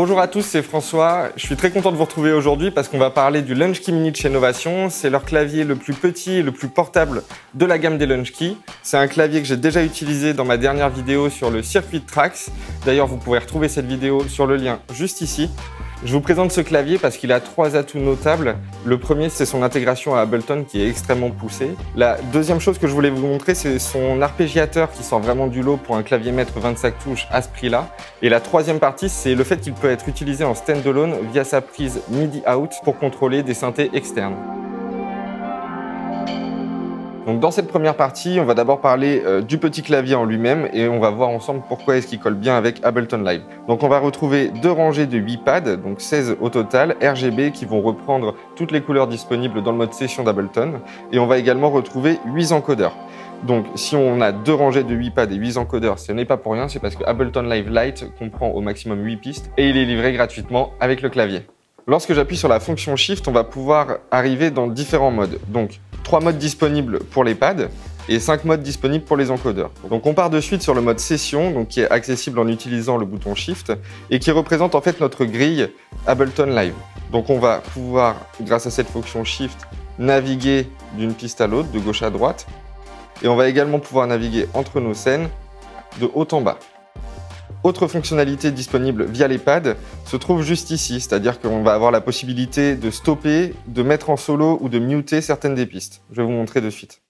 Bonjour à tous, c'est François. Je suis très content de vous retrouver aujourd'hui parce qu'on va parler du Lunchkey Mini de chez Novation. C'est leur clavier le plus petit et le plus portable de la gamme des Lunchkey. C'est un clavier que j'ai déjà utilisé dans ma dernière vidéo sur le circuit de Trax. D'ailleurs, vous pourrez retrouver cette vidéo sur le lien juste ici. Je vous présente ce clavier parce qu'il a trois atouts notables. Le premier, c'est son intégration à Ableton qui est extrêmement poussée. La deuxième chose que je voulais vous montrer, c'est son arpégiateur qui sort vraiment du lot pour un clavier maître 25 touches à ce prix-là. Et la troisième partie, c'est le fait qu'il peut être utilisé en standalone via sa prise MIDI out pour contrôler des synthés externes. Donc dans cette première partie, on va d'abord parler euh, du petit clavier en lui-même et on va voir ensemble pourquoi est-ce qu'il colle bien avec Ableton Live. Donc on va retrouver deux rangées de 8 pads, donc 16 au total, RGB qui vont reprendre toutes les couleurs disponibles dans le mode session d'Ableton et on va également retrouver 8 encodeurs. Donc si on a deux rangées de 8 pads et 8 encodeurs, ce n'est pas pour rien, c'est parce que Ableton Live Lite comprend au maximum 8 pistes et il est livré gratuitement avec le clavier. Lorsque j'appuie sur la fonction Shift, on va pouvoir arriver dans différents modes. Donc 3 modes disponibles pour les pads et 5 modes disponibles pour les encodeurs. Donc on part de suite sur le mode session, qui est accessible en utilisant le bouton Shift et qui représente en fait notre grille Ableton Live. Donc on va pouvoir, grâce à cette fonction Shift, naviguer d'une piste à l'autre, de gauche à droite. Et on va également pouvoir naviguer entre nos scènes de haut en bas. Autre fonctionnalité disponible via les pads se trouve juste ici, c'est-à-dire qu'on va avoir la possibilité de stopper, de mettre en solo ou de muter certaines des pistes. Je vais vous montrer de suite.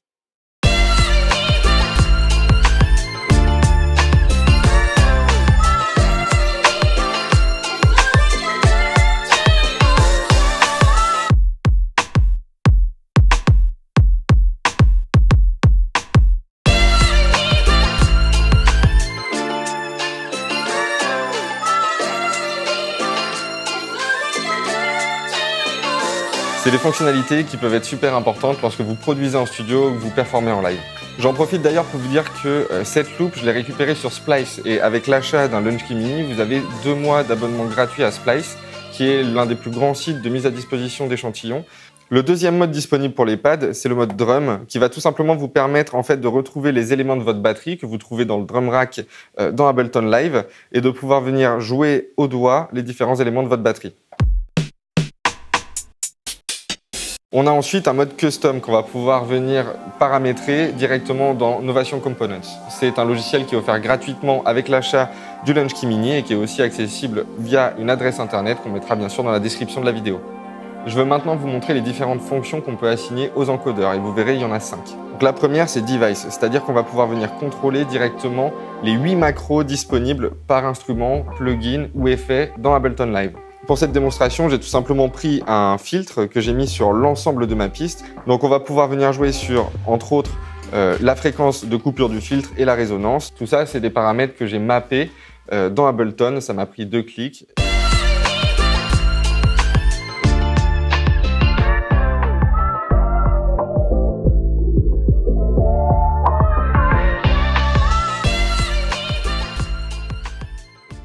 C'est des fonctionnalités qui peuvent être super importantes lorsque vous produisez en studio ou que vous performez en live. J'en profite d'ailleurs pour vous dire que euh, cette loupe, je l'ai récupérée sur Splice et avec l'achat d'un Lunchkey Mini, vous avez deux mois d'abonnement gratuit à Splice, qui est l'un des plus grands sites de mise à disposition d'échantillons. Le deuxième mode disponible pour les pads, c'est le mode drum, qui va tout simplement vous permettre en fait de retrouver les éléments de votre batterie que vous trouvez dans le drum rack euh, dans Ableton Live et de pouvoir venir jouer au doigt les différents éléments de votre batterie. On a ensuite un mode custom qu'on va pouvoir venir paramétrer directement dans Novation Components. C'est un logiciel qui est offert gratuitement avec l'achat du Lunchkey Mini et qui est aussi accessible via une adresse internet qu'on mettra bien sûr dans la description de la vidéo. Je veux maintenant vous montrer les différentes fonctions qu'on peut assigner aux encodeurs et vous verrez il y en a 5. Donc la première c'est Device, c'est-à-dire qu'on va pouvoir venir contrôler directement les 8 macros disponibles par instrument, plugin ou effet dans Ableton Live. Pour cette démonstration, j'ai tout simplement pris un filtre que j'ai mis sur l'ensemble de ma piste. Donc on va pouvoir venir jouer sur, entre autres, euh, la fréquence de coupure du filtre et la résonance. Tout ça, c'est des paramètres que j'ai mappés euh, dans Ableton. Ça m'a pris deux clics.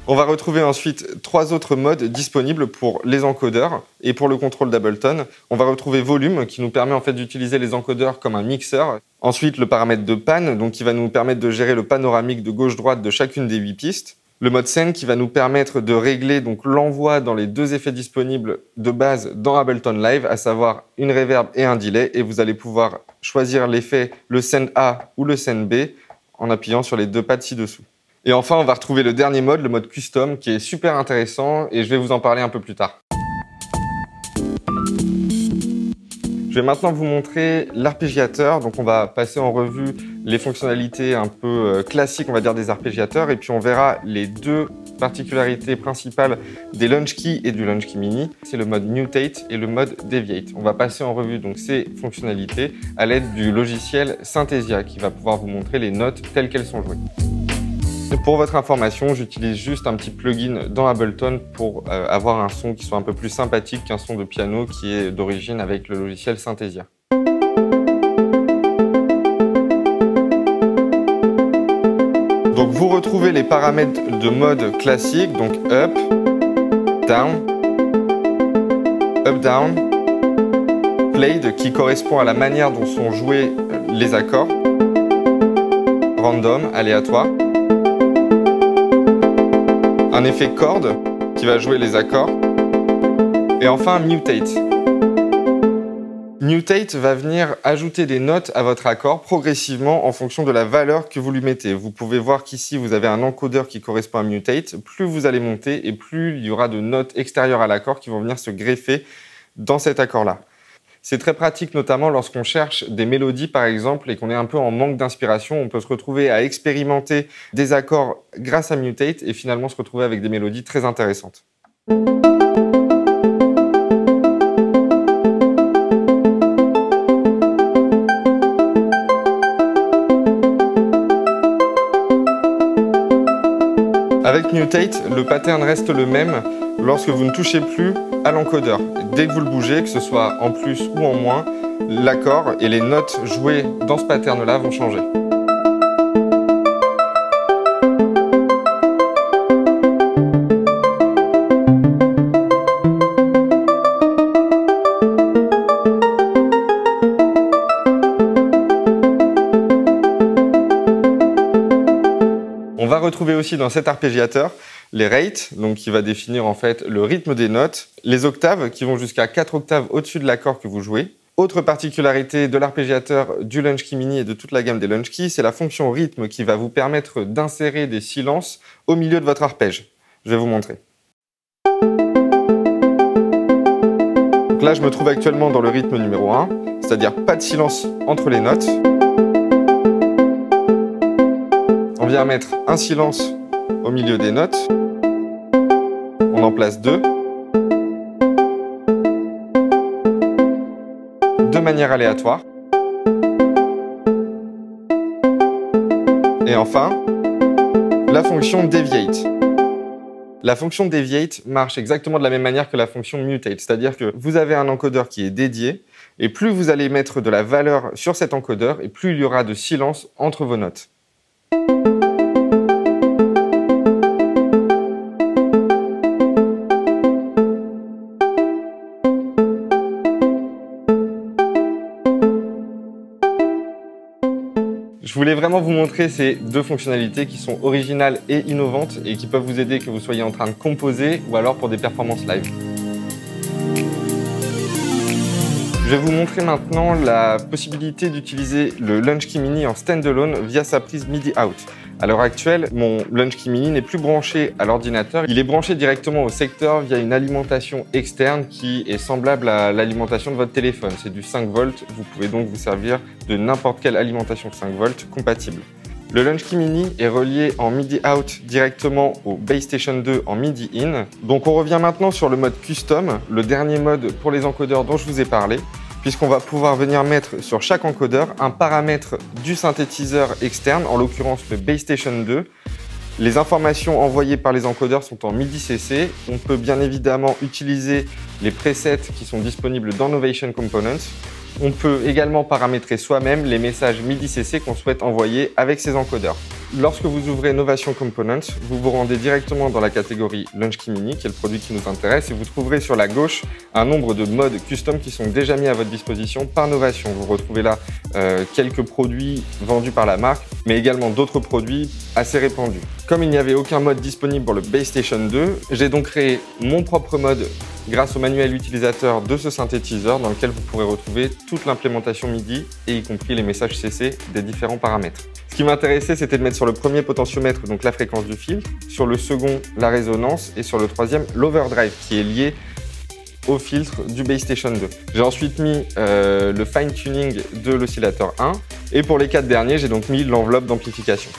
On va retrouver ensuite trois autres modes disponibles pour les encodeurs et pour le contrôle d'Ableton. On va retrouver volume qui nous permet en fait d'utiliser les encodeurs comme un mixeur. Ensuite le paramètre de pan donc qui va nous permettre de gérer le panoramique de gauche-droite de chacune des huit pistes. Le mode scène qui va nous permettre de régler donc l'envoi dans les deux effets disponibles de base dans Ableton Live, à savoir une reverb et un delay, et vous allez pouvoir choisir l'effet le scène A ou le scène B en appuyant sur les deux pads ci-dessous. Et enfin, on va retrouver le dernier mode, le mode custom, qui est super intéressant et je vais vous en parler un peu plus tard. Je vais maintenant vous montrer l'arpégiateur. Donc on va passer en revue les fonctionnalités un peu euh, classiques, on va dire, des arpégiateurs. Et puis on verra les deux particularités principales des Launchkey et du Launchkey Mini. C'est le mode Mutate et le mode Deviate. On va passer en revue donc ces fonctionnalités à l'aide du logiciel Synthesia qui va pouvoir vous montrer les notes telles qu'elles sont jouées. Pour votre information, j'utilise juste un petit plugin dans Ableton pour euh, avoir un son qui soit un peu plus sympathique qu'un son de piano qui est d'origine avec le logiciel Synthesia. Donc vous retrouvez les paramètres de mode classique, donc up, down, up down, played qui correspond à la manière dont sont joués les accords, random, aléatoire un effet corde qui va jouer les accords. Et enfin, mutate. Mutate va venir ajouter des notes à votre accord progressivement en fonction de la valeur que vous lui mettez. Vous pouvez voir qu'ici, vous avez un encodeur qui correspond à mutate. Plus vous allez monter et plus il y aura de notes extérieures à l'accord qui vont venir se greffer dans cet accord-là. C'est très pratique notamment lorsqu'on cherche des mélodies par exemple et qu'on est un peu en manque d'inspiration. On peut se retrouver à expérimenter des accords grâce à Mutate et finalement se retrouver avec des mélodies très intéressantes. Avec Mutate, le pattern reste le même lorsque vous ne touchez plus à l'encodeur. Dès que vous le bougez, que ce soit en plus ou en moins, l'accord et les notes jouées dans ce pattern-là vont changer. On va retrouver aussi dans cet arpégiateur les rates, donc qui va définir en fait le rythme des notes, les octaves qui vont jusqu'à 4 octaves au-dessus de l'accord que vous jouez. Autre particularité de l'arpégiateur du Lunch Key Mini et de toute la gamme des Lunch Keys, c'est la fonction rythme qui va vous permettre d'insérer des silences au milieu de votre arpège. Je vais vous montrer. Donc là, je me trouve actuellement dans le rythme numéro 1, c'est-à-dire pas de silence entre les notes. On vient mettre un silence au milieu des notes. En place deux. De manière aléatoire. Et enfin, la fonction deviate. La fonction deviate marche exactement de la même manière que la fonction mutate, c'est-à-dire que vous avez un encodeur qui est dédié, et plus vous allez mettre de la valeur sur cet encodeur, et plus il y aura de silence entre vos notes. Je voulais vraiment vous montrer ces deux fonctionnalités qui sont originales et innovantes et qui peuvent vous aider que vous soyez en train de composer ou alors pour des performances live. Je vais vous montrer maintenant la possibilité d'utiliser le Lunch Key Mini en standalone via sa prise MIDI out. À l'heure actuelle, mon Lunch Key Mini n'est plus branché à l'ordinateur. Il est branché directement au secteur via une alimentation externe qui est semblable à l'alimentation de votre téléphone. C'est du 5 volts. Vous pouvez donc vous servir de n'importe quelle alimentation 5 volts compatible. Le Lunch Key Mini est relié en MIDI out directement au Base Station 2 en MIDI in. Donc on revient maintenant sur le mode custom, le dernier mode pour les encodeurs dont je vous ai parlé puisqu'on va pouvoir venir mettre sur chaque encodeur un paramètre du synthétiseur externe, en l'occurrence le Base Station 2. Les informations envoyées par les encodeurs sont en MIDI CC. On peut bien évidemment utiliser les presets qui sont disponibles dans Novation Components. On peut également paramétrer soi-même les messages MIDI CC qu'on souhaite envoyer avec ces encodeurs. Lorsque vous ouvrez Novation Components, vous vous rendez directement dans la catégorie Launch Key Mini, qui est le produit qui nous intéresse, et vous trouverez sur la gauche un nombre de modes custom qui sont déjà mis à votre disposition par Novation. Vous retrouvez là euh, quelques produits vendus par la marque, mais également d'autres produits assez répandus. Comme il n'y avait aucun mode disponible pour le Base Station 2, j'ai donc créé mon propre mode grâce au manuel utilisateur de ce synthétiseur dans lequel vous pourrez retrouver toute l'implémentation MIDI et y compris les messages CC des différents paramètres. Ce qui m'intéressait, c'était de mettre sur le premier potentiomètre donc la fréquence du filtre, sur le second la résonance et sur le troisième l'overdrive qui est lié au filtre du Base Station 2. J'ai ensuite mis euh, le fine tuning de l'oscillateur 1 et pour les quatre derniers, j'ai donc mis l'enveloppe d'amplification.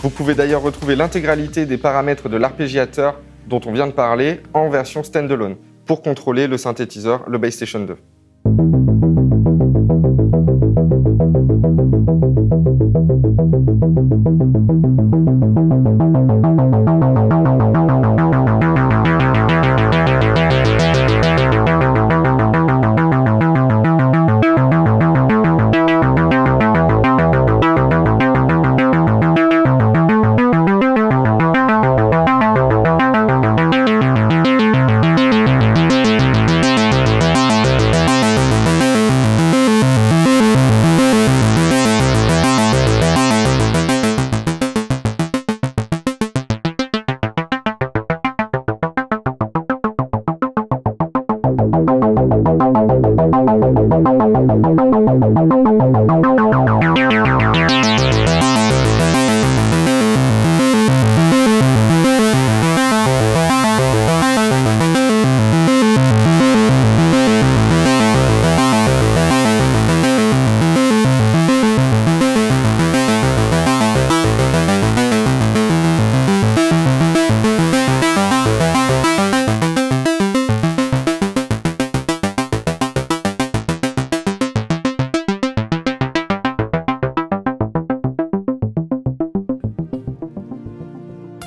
Vous pouvez d'ailleurs retrouver l'intégralité des paramètres de l'arpégiateur dont on vient de parler en version standalone pour contrôler le synthétiseur, le Base Station 2. Thank you.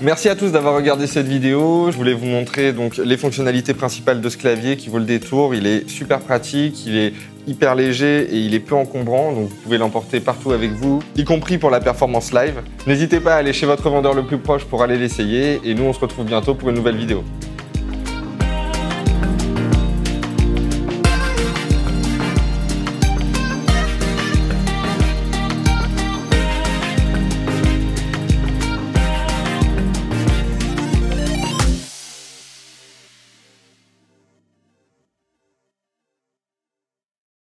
Merci à tous d'avoir regardé cette vidéo. Je voulais vous montrer donc les fonctionnalités principales de ce clavier qui vaut le détour. Il est super pratique, il est hyper léger et il est peu encombrant, donc vous pouvez l'emporter partout avec vous, y compris pour la performance live. N'hésitez pas à aller chez votre vendeur le plus proche pour aller l'essayer et nous on se retrouve bientôt pour une nouvelle vidéo.